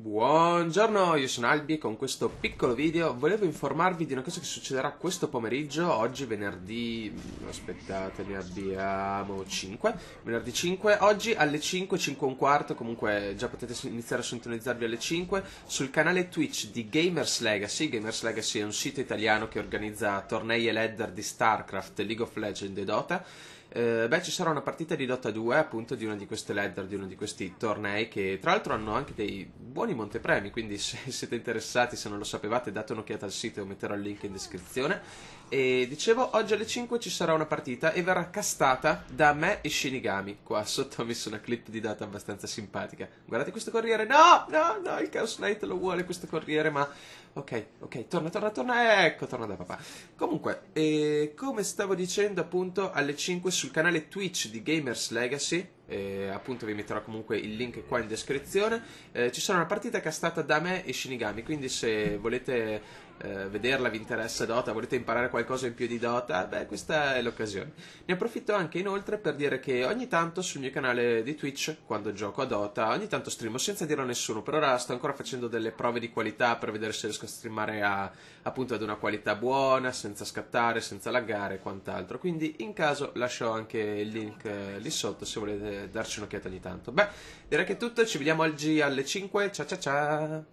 Buongiorno, io sono Albi e con questo piccolo video volevo informarvi di una cosa che succederà questo pomeriggio, oggi venerdì, aspettate ne abbiamo 5, venerdì 5, oggi alle 5, 5 e un quarto, comunque già potete iniziare a sintonizzarvi alle 5, sul canale Twitch di Gamers Legacy, Gamers Legacy è un sito italiano che organizza tornei e ladder di StarCraft, League of Legends e Dota, eh, beh, ci sarà una partita di Dota 2, appunto, di una di queste ladder, di uno di questi tornei che tra l'altro hanno anche dei buoni montepremi, quindi se siete interessati, se non lo sapevate, date un'occhiata al sito, metterò il link in descrizione. E dicevo, oggi alle 5 ci sarà una partita e verrà castata da me e Shinigami. Qua sotto ho messo una clip di data abbastanza simpatica. Guardate questo corriere, no, no, no, il Chaos Knight lo vuole questo corriere, ma... Ok, ok, torna, torna, torna, ecco, torna da papà. Comunque, eh, come stavo dicendo appunto, alle 5 sul canale Twitch di Gamers Legacy, eh, appunto vi metterò comunque il link qua in descrizione, eh, ci sarà una partita castata da me e Shinigami, quindi se volete eh, vederla, vi interessa Dota, volete imparare qualcosa in più di Dota, beh, questa è l'occasione. Ne approfitto anche inoltre per dire che ogni tanto sul mio canale di Twitch, quando gioco a Dota, ogni tanto streamo senza dirlo a nessuno, per ora sto ancora facendo delle prove di qualità per vedere se riesco a streamare a, appunto ad una qualità buona, senza scattare, senza laggare e quant'altro. Quindi in caso lascio anche il link eh, lì sotto se volete darci un'occhiata ogni tanto. Beh, direi che è tutto, ci vediamo oggi alle 5, ciao ciao ciao!